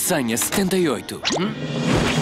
Senha 78. Hum?